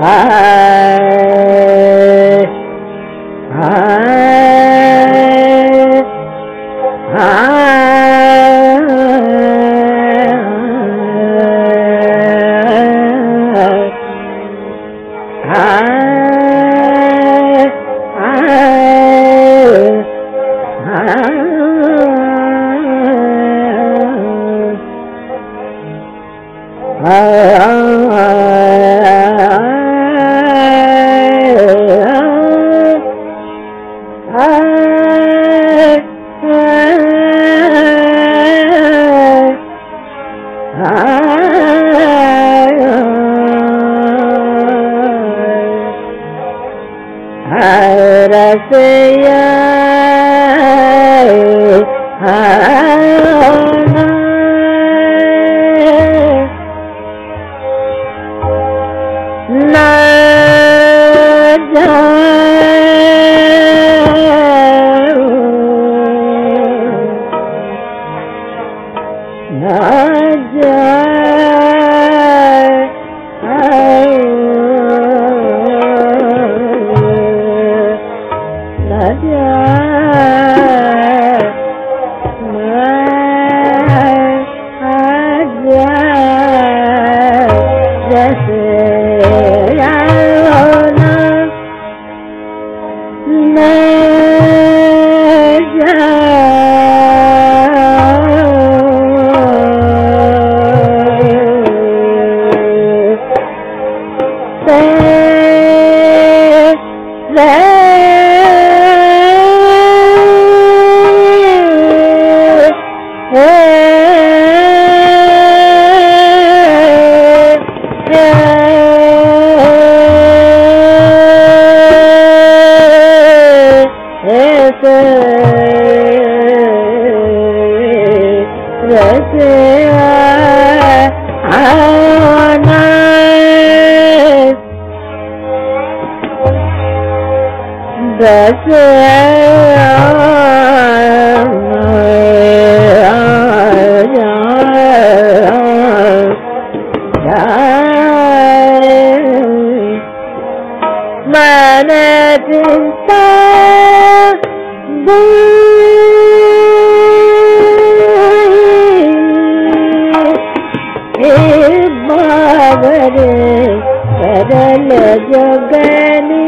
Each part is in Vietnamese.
哎。mê yeah. sẽ xe người ở nhỏ trái mà nè tình ta đi بدل بدل جبالي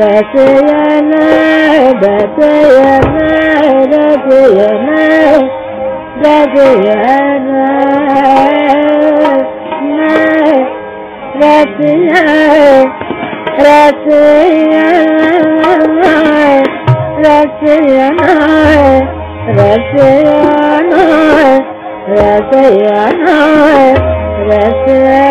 ரசயன ரசயன ரசயன ரசயன ரசய ரசயன ரசயன ரசயன ரசயன ரசயன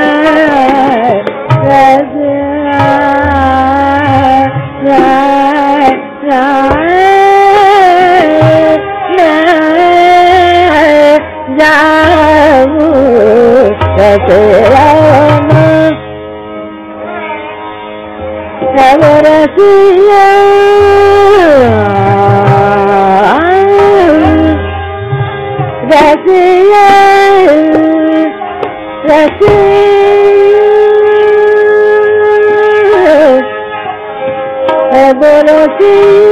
Rama Navarasiya Rasiya Rasiya Navarasiya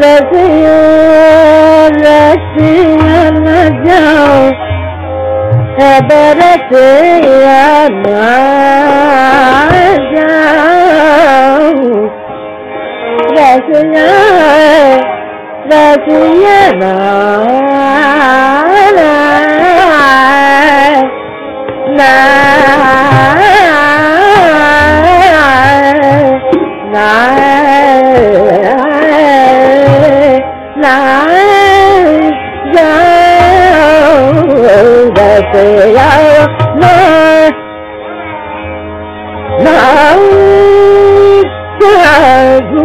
Let's see you, let's see you, let's see you, let's see you. برسيا ما جاءوا رسيا رسيا ما ما Nah. ಸಾಗು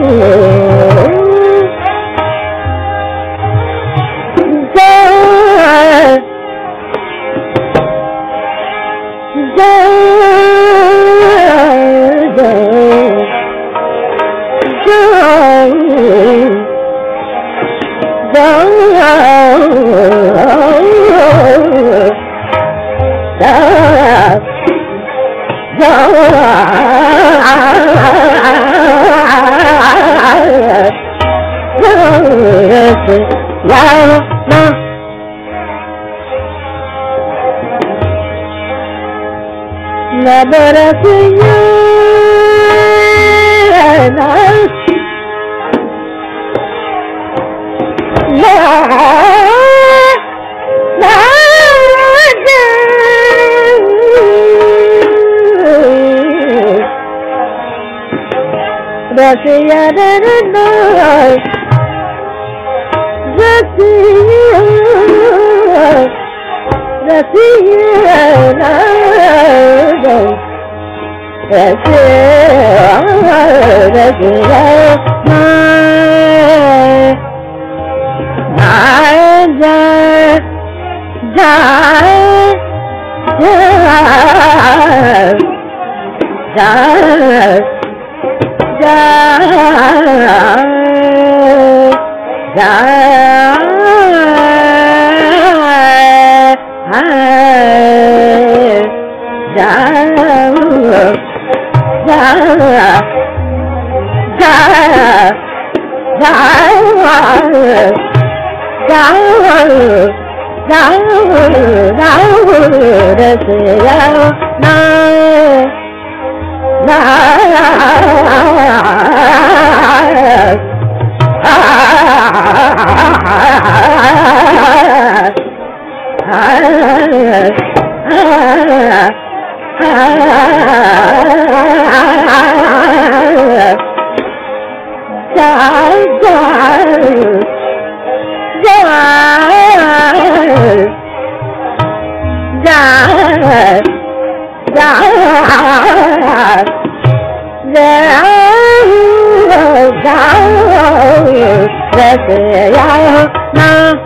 La bora señora siya da da da Rasiya Rasiya na da Rasiya Rasiya na Na da Da Da xa xa xa xa Hãy subscribe cho kênh Ghiền Mì Gõ Để không bỏ lỡ 这样能